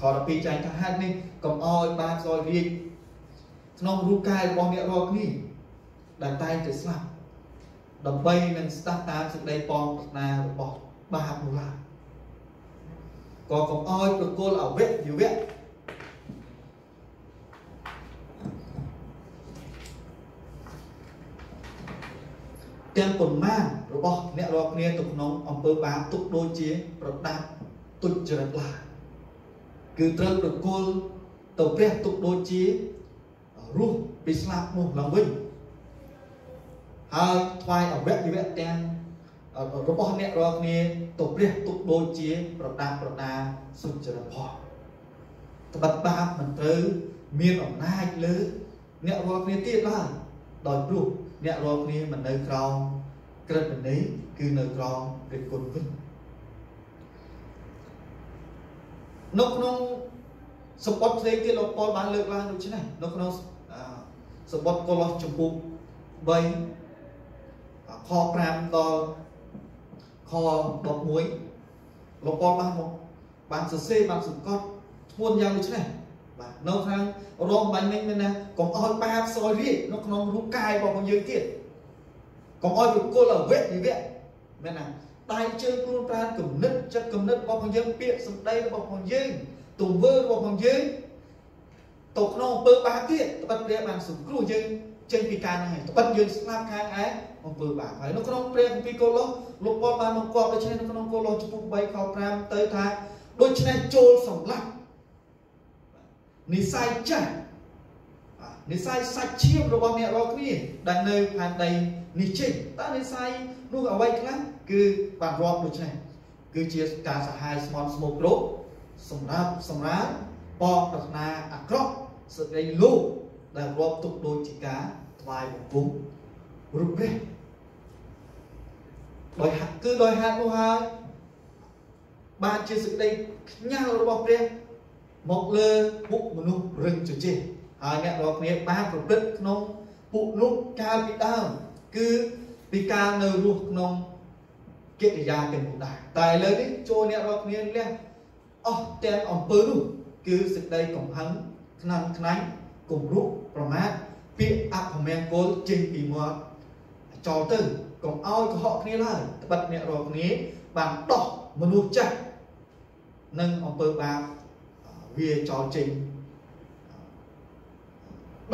ខ12ចែងថាហេតុនេះកុំអោយបាបសោយរាជក្នុងរូបកាយរបស់អ្នករាល់គ្នាដែលតែងតែស្លាប់ដើម្បីនឹងស្ដាប់តាមសេចក្តីបងប្រាថ្នារបស់បាបនោះឡើយ ក៏កុំអោយប្រគល់អវយវៈទាំងប៉ុន្មានរបស់អ្នករាល់គ្នាទៅក្នុងអង្គើបាបទុកដូចជាប្រដាប់ទុច្ចរិតឡាគឺត្រូវប្រគល់ទៅព្រះទុកដូចជារស់ពីស្លាប់នោះឡើងវិញហើយថ្វាយអវយវៈទាំង របស់អ្នករាល់គ្នាទៅព្រះទុកដូចជាប្រដាប់ប្រដាសុចរិតផលត្បិតបាបមិនត្រូវមានអំណាចលើអ្នករាល់គ្នាទៀតឡើយដោយព្រោះអ្នករាល់គ្នាមិននៅក្រោមក្រឹតន័យគឺនៅក្រោមព្រះគុណវិញនៅក្នុងសម្បត្តិផ្សេងទៀតលោកប៉ុលបានលើកឡើងដូចនេះនៅក្នុងសម្បត្តិកូឡូសចំពុក3ខ5ដល់ខ 11លោកប៉ុលបានមកបានសរសេរបានសង្កត់ធ្ងន់យ៉ាងដូចនេះបាទនៅខាងរងបាញ់មិញមានណាកុំអោយបាបសោយរាជនៅក្នុងរូបកាយរបស់យើងទៀតកុំអោយប្រគល់អវៈវិវៈមែនណាដៃជើងខ្លួនប្រាណគំនិតចិត្តគំនិតរបស់យើងពាក្យសម្ដីរបស់ផងយើងទង្វើរបស់ផងយើងទៅក្នុងអំពើបាបទៀតត្បិតព្រះបានសង្គ្រោះយើងចេញពីការហ្នឹងហើយត្បិតយើងស្លាប់ខាងឯ អំពើបាបហើយនៅក្នុងព្រះគម្ពីរកូឡូសលោកពលបានបង្គាប់ដូច្នេះនៅក្នុងកូឡូសចំពោះ3ខ5ទៅថាដូច្នេះចូលសម្លាប់និស័យចាស់និស័យសាច់ឈាមរបស់អ្នករាល់គ្នាដែលនៅផែនដីនេះចេញតើនិស័យនោះអ្វីខ្លះគឺបានរាប់ដូច្នេះគឺជាការសហាយស្មន់ស្មោកគ្រោកសម្រាប់សម្រាប់បកប្រាថ្នាអាក្រក់សេចក្តីលោភដែលរាប់ទុកដូចជាការថ្វាយបង្គំ រូបព្រះដោយគឺដោយហេតុនោះហើយបានជាសេចក្តីខ្ញាល់របស់ព្រះមកលើពួកមនុស្សរឹងជជែកហើយអ្នករាល់គ្នាបានប្រព្រឹត្តក្នុងពួកនោះកាលពីដើមគឺពីការនៅរស់ក្នុងកិរិយាទាំងនោះដែរតែឥឡូវនេះចូលអ្នករាល់គ្នាលះអស់ទាំងអំពើនោះគឺសេចក្តីកំហឹងខ្នងខ្នាញ់គំរោះប្រមាថពាក្យអភមង្គលចេញពីមាត់ ចោលទៅកុំឲ្យកុហកគ្នាឡើយត្បិតអ្នករាល់គ្នាបានដោះមនុស្សចាស់និងអំពើបាបវាចោលចេញ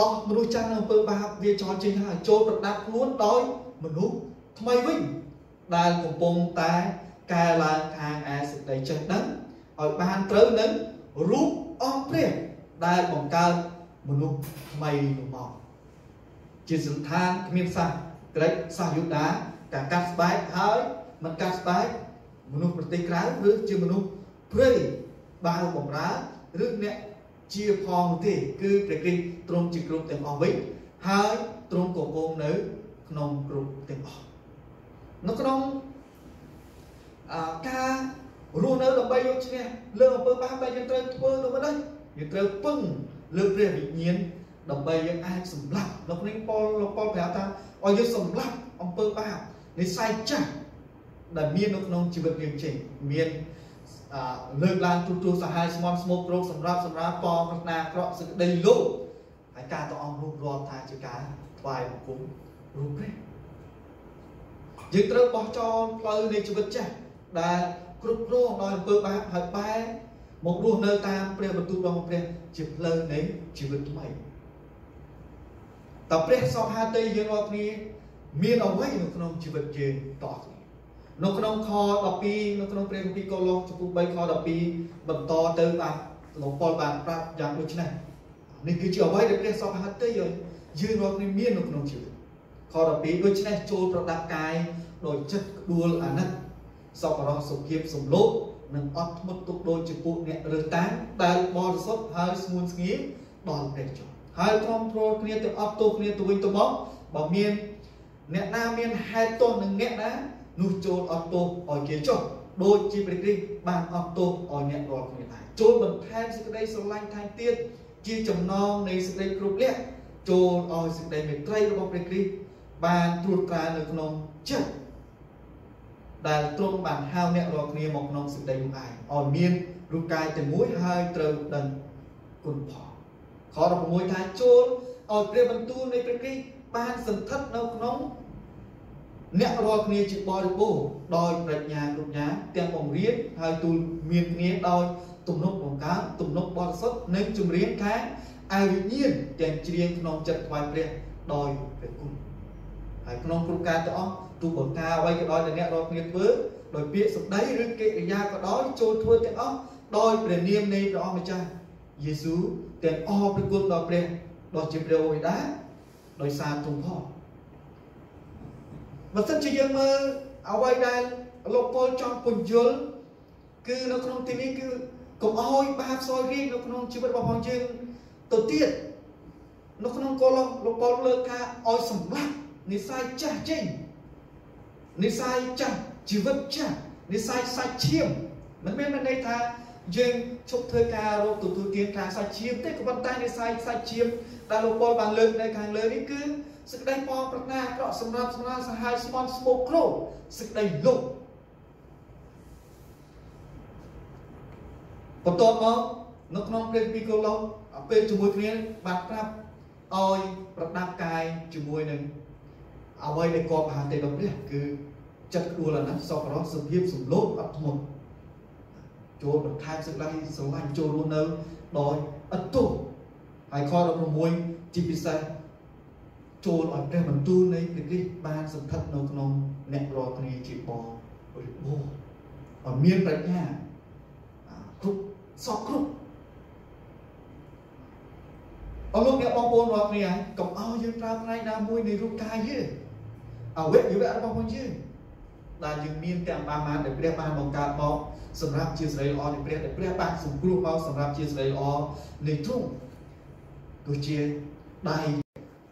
ដោះមនុស្សចាស់នៅអំពើបាបវាចោលចេញហើយចូលប្រដាប់ខ្លួនដោយមនុស្សថ្មីវិញដែលកំពុងតែកែឡើងខាងឯសេចក្តីចេះដឹងឲ្យបានត្រូវនឹងរូបអង្គព្រះដែលបង្កើតមនុស្សថ្មីនោះមកជាសន្តានគ្មានសាស ក្រិចសាសយូដាការកាត់ស្បែកហើយមិនកាត់ស្បែកមនុស្សប្រទេសក្រៅឬជាមនុស្សព្រៃបាវបំរើឬអ្នកជាផងទេគឺព្រះគ្រីស្ទទ្រង់ជាគ្រប់ទាំងអស់វិញហើយទ្រង់ក៏គង់នៅ ក្នុងគ្រប់ទាំងអស់នៅក្នុងអការរស់នៅដើម្បីយកឈ្នះលើអំពើបាបដែលយើងត្រូវធ្វើទៅមិនដែរយើងត្រូវពឹងលើព្រះវិញ្ញាណដើម្បីយើងអាចសម្លាប់នៅក្នុងប៉ុលលោកប៉ុលប្រាប់ថា ឲ្យយើងសម្លាប់អំពើបាបនិស័យចាស់ដែលមាននៅក្នុងជីវិតយើងចេញមានលើកឡើងទូទូសហាយស្មន់ស្មោករោគសម្រាប់សម្រាប់ប៉ប្រាថ្នាក្រក់សេចក្តីលោកហើយការតអង្គរូបរាប់ថាជាការថ្វាយបង្គំរូបព្រះយើងត្រូវបោះចោលផ្លូវនៃជីវិតចាស់ដែលគ្រប់គ្រងដោយអំពើបាបហើយបែរមករស់នៅតាមព្រះបន្ទូលរបស់ព្រះជាផ្លូវនៃជីវិតថ្មី តើព្រះសពហាតីយើងរាល់គ្នាមានអ្វីនៅក្នុងជីវិតយើងតោះគ្នានៅក្នុងខ12នៅក្នុងព្រះគម្ពីរកូឡូសចំពោះ3ខ12បន្តទៅបាទលោកប៉ុលបានប្រាប់យ៉ាងដូចនេះនេះគឺជាអ្វីដែលព្រះសពហាតីយើងរាល់គ្នាមាននៅក្នុងជីវិតខ12ដូច្នេះចូលប្រដាប់កាយដោយចិត្តក្ដួលអាណិតសពរោះសុភាពសំលោកនិងអត់ធ្មត់ទុកដូចជាពួកអ្នករើសតាំងដែលបរិសុទ្ធហើយស្ងួនស្ងៀមដល់ព្រះចុះ ហើយក្រុមព្រលគ្នាទៅអត់ទោសគ្នាទៅវិញទៅមកបើមានអ្នកណាមានហេតុទោសនឹងអ្នកណានោះចូលអត់ទោសឲ្យគេចុះដូចជាព្រះគ្រីស្ទបានអត់ទោសឲ្យអ្នករាល់គ្នាដែរចូលបន្ថែមសេចក្តីស្រឡាញ់ថែមទៀតជាចំណងនៃសេចក្តីគ្រប់លក្ខចូលឲ្យសេចក្តីមេត្រីរបស់ព្រះគ្រីស្ទបានត្រួតត្រានៅក្នុងចិត្តដែលទ្រង់បានហៅអ្នករាល់គ្នាមកក្នុងសេចក្តីនោះឯងឲ្យមានរូបកាយតែមួយហើយត្រូវដឹងគុណផល ខ16ថាចូលឲ្យព្រះបន្ទូលនៃព្រះគ្រីស្ទបានសន្ធិដ្ឋនៅក្នុងអ្នករាល់គ្នាជាបរិបូរដោយប្រាជ្ញាគ្រប់យ៉ាងទាំងបង្រៀនហើយទូលមានគ្នាដោយទំនុកបង្កើនទំនុកបរិសុទ្ធនិងជំរាបខាងឯវិញ្ញាណទាំងជ្រៀងក្នុងចិត្តថ្វាយព្រះដោយព្រះគុណហើយក្នុងគ្រប់ការទាំងអស់ទូបង្ការអ្វីក៏ដោយដែលអ្នករាល់គ្នាធ្វើដោយពាក្យសម្ដីឬកិរិយាក៏ដោយចូលធ្វើទាំងអស់ដោយព្រះនាមនៃព្រះអង្គម្ចាស់យេស៊ូវ ទាំងអរព្រះគុណដល់ព្រះដ៏ជាព្រះអូយដាដោយសារទុំផងបើសិនជាយើងមើលអ្វីដែលលោកពលចង់ពន្យល់គឺនៅក្នុងទីនេះគឺកុំអោយបាបសោយរីកនៅក្នុងជីវិតរបស់យើងទៅទៀតនៅក្នុងកុលលោកពលលើកថាឲ្យសម្លាប់និស័យចាស់ចេញនិស័យចាស់ជីវិតចាស់និស័យសាច់ឈាមមិនមែនមានន័យថា យើងឈប់ធ្វើការរកទទួលទានការសាច់ឈាមទេក៏ប៉ុន្តែនិស័យសាច់ឈាមដែលលោកពលបានលើកនៅខាងលើនេះគឺសេចក្តីបងប្រាថ្នាអាក្រក់សម្រាប់សម្រាប់សហាយស្មន់ស្មោកគ្រោកសេចក្តីលោកបន្ទាប់មកនៅក្នុងព្រះពីកូឡូសពេលជាមួយគ្នាបានប្រាប់ឲ្យប្រដាប់កាយជាមួយនឹងអ្វីដែលគាត់បានទេដល់ព្រះគឺចិត្តដួលអាណិតសពរស់សុភាពសំលោតអត់ធ្មត់ ចូលបន្ថែមសេចក្តីស្រឡាញ់ចូលរស់នៅដោយអត់ទោសហើយខ16ជាពិសេសចូលឲ្យព្រះបន្ទូលនៃព្រះគ្រីស្ទបានសន្ធិដ្ឋនៅក្នុងអ្នករាល់គ្នាជាបងរិបូរឲ្យមានប្រាជ្ញាគ្រប់សពគ្រប់អរលោកអ្នកបងប្អូនរាល់គ្នាកុំឲ្យយើងប្រើផ្នែកណាមួយនៃរូបកាយយើងអវយវៈរបស់ខ្លួនយើងដែលយើងមានទាំងបាមានដែលព្រះបានបង្កើតមក សម្រាប់ជាសេរីល្អនៃព្រះដែលព្រះបានសង្គ្រោះមកសម្រាប់ជាសេរីល្អនៃទ្រង់ទោះជាដៃ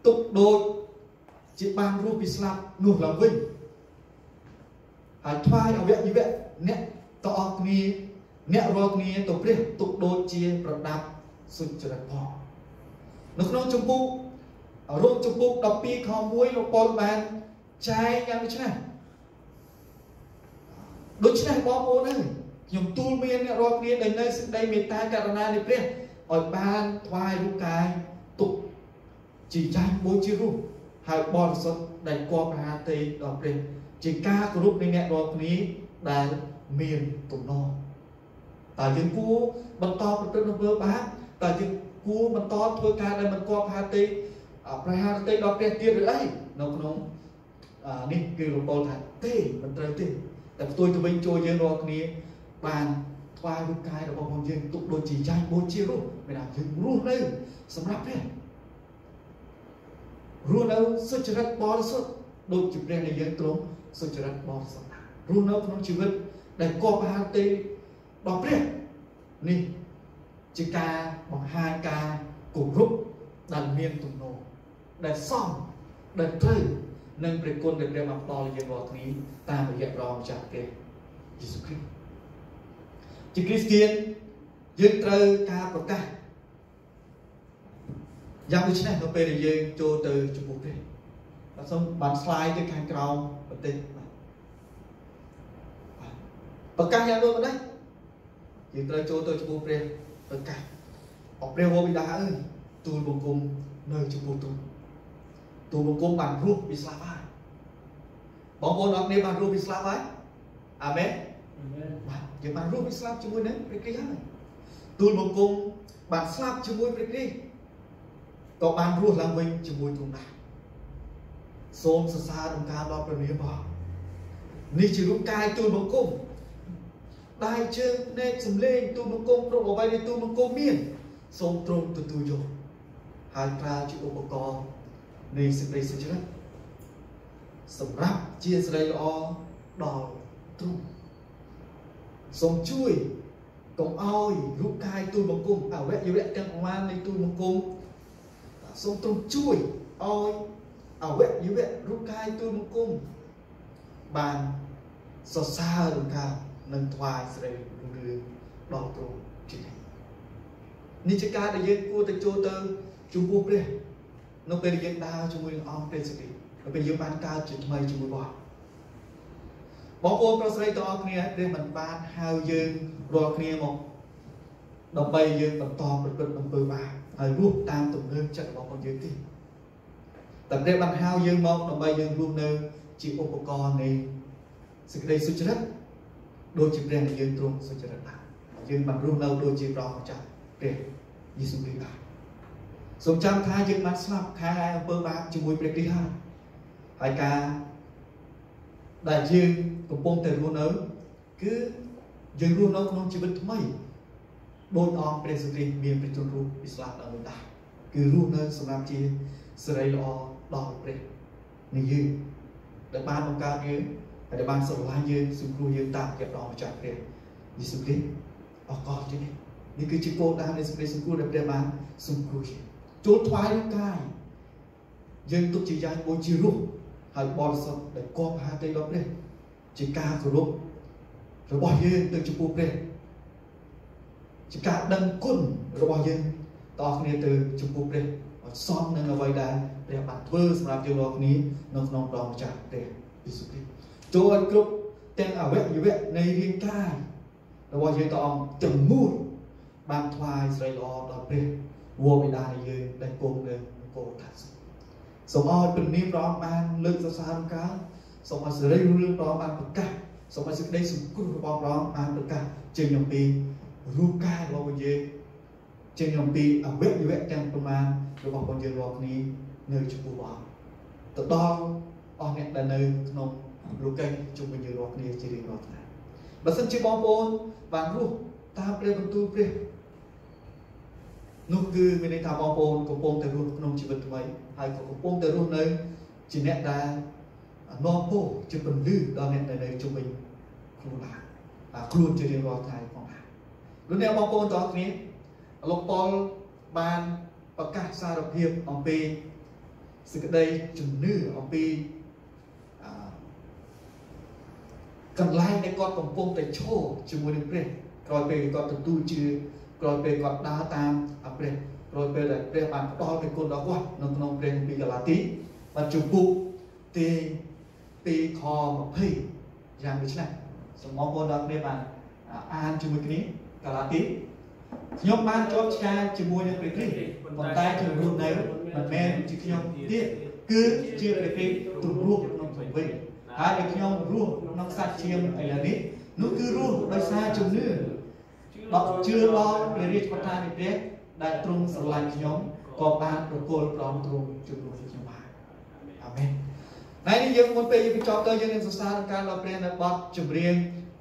ទុកដូចជាបានរស់ពីស្លាប់នោះឡើងវិញហើយថ្វាយអវយវៈអ្នកតអស់គ្នាអ្នករាល់គ្នាទៅព្រះទុកដូចជាប្រដាប់សុចរិតផងនៅក្នុងចម្ពោះរូបចម្ពោះ12ខ1លោកប៉ុលបានចែកយ៉ាងដូចនេះដូច្នេះបងប្អូនអើយ ខ្ញុំទូលមានអ្នករាល់គ្នាដែលនៅសេចក្តីមេត្តាករុណានៃព្រះឲ្យបានថ្វាយរូបកាយទុកជាចាញ់មួយជារូបហើយបរិសុទ្ធដែលគប់ហាទេដល់ព្រះជាការគោរពនៃអ្នករាល់គ្នាដែលមានទំនងតើយើងគួរបន្តប្រព្រឹត្តអំពើបាបតើយើងគួរបន្តធ្វើការដែលមិនគប់ហាទេប្រហារទេដល់ព្រះទៀតឬអីនៅក្នុងនេះគឺលោកពលថាទេមិនត្រូវទេតែផ្ទុយទៅវិញចូលយើងរាល់គ្នា បានថ្វាយរូបកាយរបស់ផងយើងទុកដូចជាចាញ់បូជារស់មានថាយើងរស់នៅសម្រាប់ព្រះរស់នៅសុចរិតបរិសុទ្ធដូចជាព្រះនៃយើងទ្រង់សុចរិតបរិសុទ្ធរស់នៅក្នុងជីវិតដែលគប់ហាទេដល់ព្រះនេះជាការបង្ហាញការគោរពដែលមានទំនោរដែលសមដែលត្រូវនិងព្រះគុណដែលព្រះបានផ្ដល់យើងរាល់គ្នាតាមរយៈព្រះម្ចាស់ព្រះយេស៊ូវគ្រីស្ទ ជាគ្រីស្ទានយើងត្រូវការប្រកាសយ៉ាងដូចនេះនៅពេលដែលយើងចូលទៅចំពោះព្រះបាទសូមបាន slide ទៅខាងក្រោមបន្តិចបាទប្រកាសយ៉ាងដូចម្ដេចយើងត្រូវចូលទៅចំពោះព្រះប្រកាសអបព្រះវរបិតាអើយទូលបង្គំនៅចំពោះទូលទូលបង្គំបានរស់ពីស្លាប់ហើយបងប្អូនអរគ្នាបានរស់ពីស្លាប់ហើយអាមែន បាទយើងបានរស់ពីស្លាប់ជាមួយនឹងព្រះគ្រីស្ទហើយទូលបង្គំបានស្លាប់ជាមួយព្រះគ្រីស្ទក៏បានរស់ឡើងវិញជាមួយទ្រង់ដែរសូមសរសើរដំណើរដល់ព្រះនាមផងនេះជារូបកាយទូលបង្គំដៃជើងភ្នែកសម្លេងទូលបង្គំគ្រប់អ្វីដែលទូលបង្គំមានសូមទ្រង់ទទួលយកហើយប្រើជាឧបករណ៍នៃសេចក្តីសុចរិតសម្រាប់ជាសេរីល្អដល់ទ្រង់ សូមជួយកុំឲ្យរូបកាយទូលបង្គំអវយវៈទាំងប្រមាណនៃទូលបង្គំសូមទ្រង់ជួយឲ្យអវយវៈរូបកាយទូលបង្គំបានសរសើររំខាននិងថ្វាយស្រីរុងរឿងដល់ទ្រង់ជានិច្ចនេះជាការដែលយើងគួរតែចូលទៅចំពោះព្រះនៅពេលដែលយើងដើរជាមួយនឹងអង្គព្រះសិទ្ធិនៅពេលយើងបានកើតជាថ្មីជាមួយព្រះ បងប្អូនប្រុសស្រីទាំងអស់គ្នាព្រះមិនបានហៅយើងរាល់គ្នាមកដើម្បីយើងបន្តប្រព្រឹត្តអំពើបាបហើយរស់តាមទំនើបចិត្តរបស់ខ្លួនយើងទេតែព្រះបានហៅយើងមកដើម្បីយើងរស់នៅជាឧបករណ៍នៃសេចក្តីសុចរិតដូចជាព្រះដែលយើងទ្រង់សុចរិតដែរយើងបានរស់នៅដូចជាព្រះម្ចាស់ព្រះយេស៊ូវគ្រីស្ទដែរសូមចាំថាយើងបានស្លាប់ខែអំពើបាបជាមួយព្រះគ្រីស្ទហើយហើយការ ដែលយើងកំពុងតែរស់នៅគឺយើងរស់នៅក្នុងជីវិតថ្មីដោយអង្គព្រះសុគ្រីស្ទមានប្រជញ្ញរូបពីស្លាប់ដល់វិញដែរគឺរស់នៅសម្រាប់ជាសេរីល្អដល់ព្រះនៃយើងដែលបានបង្កើតយើងហើយដែលបានស្រឡាញ់យើងសង្គ្រោះយើងតាមរយៈព្រះម្ចាស់ព្រះយេស៊ូវគ្រីស្ទអរគុណជានេះនេះគឺជាគោលដៅនៃសេចក្តីសង្គ្រោះដែលព្រះបានសង្គ្រោះយើងចូលថ្វាយនឹងកាយយើងទុកជាយ៉ាងមួយជារស់ ហើយបរិសុទ្ធដែលគប់ហាទៅដល់ព្រះជាការគោរពរបស់យើងទៅចំពោះព្រះជាការដឹងគុណរបស់យើងតោះគ្នាទៅចំពោះព្រះឲ្យសមនឹងអ្វីដែលព្រះបានធ្វើសម្រាប់យើងរាល់គ្នានៅក្នុងព្រះម្ចាស់ព្រះយេស៊ូវគ្រីស្ទចូលឲ្យគ្រប់ទាំងអវយវៈនៃរាងកាយរបស់យើងតអង្គទាំងមូលបានថ្វាយស្រីល្អដល់ព្រះវរបិតានៃយើងដែលគង់នៅគោលថាសុ សូមឲ្យព្រះនាមព្រះអង្គបានលើកសរសើរកើសូមឲ្យសេរីរឿងព្រះអង្គបានប្រកាសសូមឲ្យសេចក្តីសង្គ្រោះរបស់ព្រះអង្គបានប្រកាសចេញអំពីរូបកាយរបស់យើងចេញអំពីអវយវៈទាំងប្រមាណរបស់បងយើងរាល់គ្នានៅចំពោះព្រះទៅដល់អស់អ្នកដែលនៅក្នុងលោកីជុំវិញយើងរាល់គ្នាជារៀងរាល់ថ្ងៃបើសិនជាបងប្អូនបានរស់តាមព្រះបន្ទូលព្រះ នោះគឺមានន័យថាបងប្អូនកំពុងតែរស់ក្នុងជីវិតថ្មីហើយក៏កំពុងតែរស់នៅជាអ្នកដែលនាំពោជាពន្លឺដល់អ្នកដែលនៅជុំវិញខ្លួនដែរខ្លួនជារៀងរាល់ថ្ងៃផងដែរលោកអ្នកបងប្អូនទាំងអស់គ្នាលោកប៉ុលបានប្រកាសសារភាពអំពីសេចក្តីជំនឿអំពីកន្លែងដែលគាត់កំពុងតែឈរជាមួយនឹងព្រះក្រោយពេលគាត់ទទួលជឿ ក្រោយពេលគាត់ដើរតាមព្រះក្រោយពេលដែលព្រះបានផ្ដល់ពីគុណដល់គាត់នៅក្នុងព្រះគម្ពីរកាឡាទីបាទជំពូកទី2ខ20យ៉ាងដូចនេះសូមបងប្អូនដល់គ្នាបានអានជាមួយគ្នាកាឡាទីខ្ញុំបានជាប់ឆ្កាជាមួយនឹងព្រះគ្រីស្ទប៉ុន្តែខ្ញុំរស់នៅមិនមែនជាខ្ញុំទៀតគឺជាព្រះគ្រីស្ទទម្រង់ក្នុងជីវិតហើយដែលខ្ញុំរស់ក្នុងសាច់ឈាមឥឡូវនេះនោះគឺរស់ដោយសារជំនឿ ដល់ជឿដល់ព្រះរាជប្រធាននៃព្រះដែលទ្រង់ស្រឡាញ់ខ្ញុំក៏បានប្រគល់ប្រំទ្រង់ជំនួសខ្ញុំបានអាមែនថ្ងៃនេះយើងមុនពេលយើងបញ្ចប់ទៅយើងនឹងសរសើរការដល់ព្រះនៅបទចម្រៀង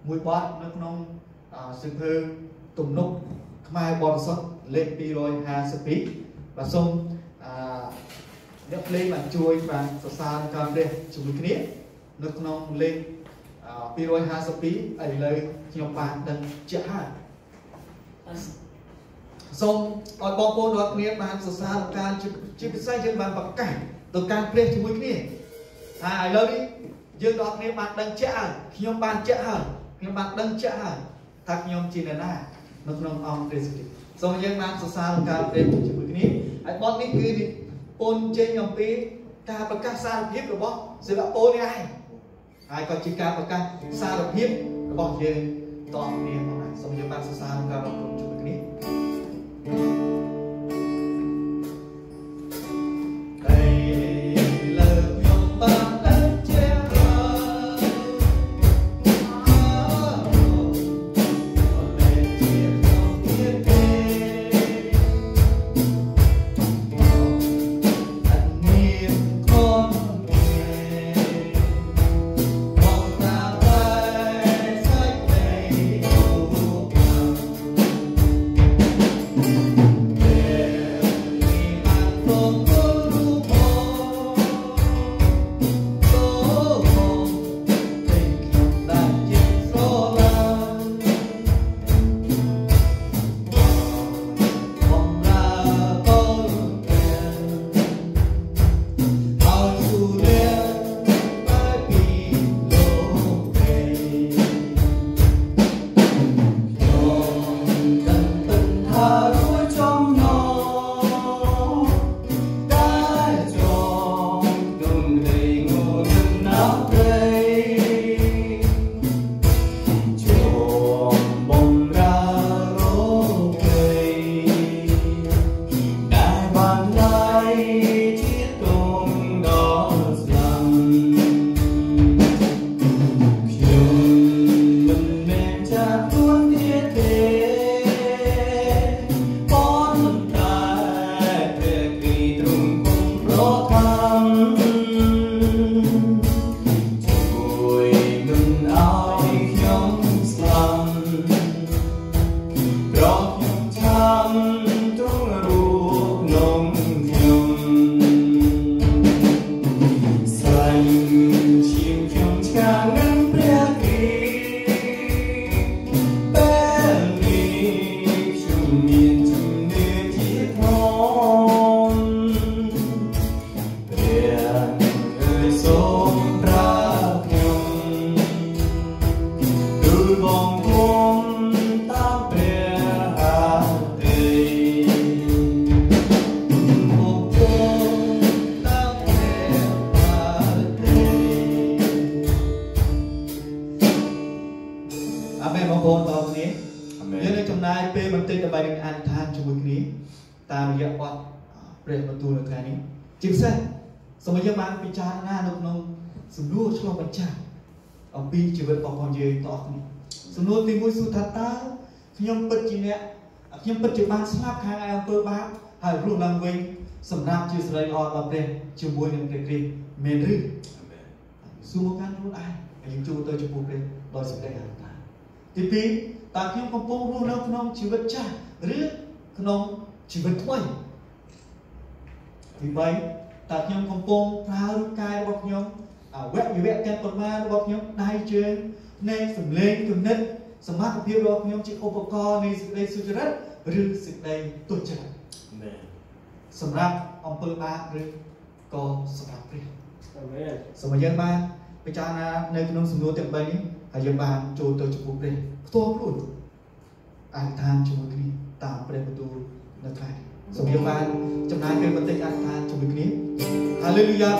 មួយបទនៅក្នុងសិភើទំនុកខ្មែរបរិសុទ្ធលេខ252បាទសូមអឺអ្នកភ្លេងបានជួយបានសរសើរការព្រះជាមួយគ្នានៅក្នុងលេខ252ឥឡូវខ្ញុំបានដឹងជាក់ហើយ សូមឲ្យបងប្អូនរាល់គ្នាបានសរសើរការជាពិសេសយើងបានប្រកាសទៅកាន់ព្រះជាមួយគ្នាហើយឥឡូវនេះយើងរាល់គ្នាបានដឹងជាក់ហើយខ្ញុំបានជាក់ហើយខ្ញុំបានដឹងជាក់ហើយថាខ្ញុំជាអ្នកណានៅក្នុងអង្គព្រះសិទ្ធិសូមយើងបានសរសើរការព្រះជាមួយគ្នាហើយបទនេះគឺពូនចេញអំពីការប្រកាសសារភាពរបស់សិលពលនេះឯងហើយក៏ជាការប្រកាសសារភាពរបស់យើងតគ្នាផងដែរសូមយើងបានសរសើរកា ររំពឹ ដើម្បីនឹងអធិដ្ឋានជាមួយគ្នាតាមរយៈបទព្រះបន្ទូលនៅថ្ងៃនេះជាពិសេសសូមយើងបានពិចារណានៅក្នុងសំណួរឆ្លុះបញ្ចាំងអំពីជីវិតបងប្អូនយើងទាំងអស់គ្នាសំណួរទី1សួរថាតើខ្ញុំពិតជាអ្នកខ្ញុំពិតជាបានស្លាប់ខាងឯអំពើបាបហើយរស់ឡើងវិញសម្រាប់ជាសេរីល្អដល់ព្រះជាមួយនឹងព្រះគ្រីស្ទមែនឬសួរកាន់ខ្លួនឯងហើយយើងចូលទៅចំពោះព្រះដោយសេចក្តីអធិដ្ឋាន ទី2តើខ្ញុំកំពុងរស់នៅក្នុងជីវិតចាស់ឬក្នុងជីវិតថ្មីទី3តើខ្ញុំកំពុងប្រើរូបកាយរបស់ខ្ញុំអវយវៈទាំងប៉ុន្មានរបស់ខ្ញុំដៃជើងភ្នែកសម្លេងគំនិតសមត្ថភាពរបស់ខ្ញុំជាឧបករណ៍នៃសេចក្តីសុចរិតឬសេចក្តីទុច្ចរិតមែនសម្រាប់អំពើបាបឬក៏សម្រាប់ព្រះអាមែនសូមឲ្យយើងបានពិចារណានៅក្នុងសំណួរទាំង3នេះ ហើយយើងបានចូលទៅចំពោះព្រះផ្ទាល់ខ្លួនអធិដ្ឋានជាមួយគ្នាតាមព្រះបន្ទូលនៅថ្ងៃសូមយើងបានចំណាយពេលបន្តិចអធិដ្ឋានជាមួយគ្នាហាឡេលូយ៉ា